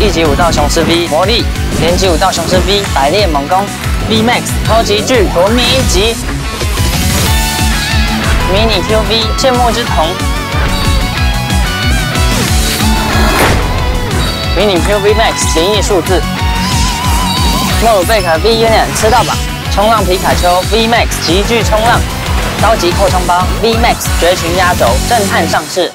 一级武道雄狮 V 魔力，连级武道雄狮 V 百裂猛攻 V Max 超级巨夺命一击，迷你 QV 剑慕之瞳，迷你 QV Max 灵异数字，莫鲁贝卡 V Union 吃到饱，冲浪皮卡丘 V Max 极具冲浪，高级扩充包 V Max 绝群压轴震撼上市。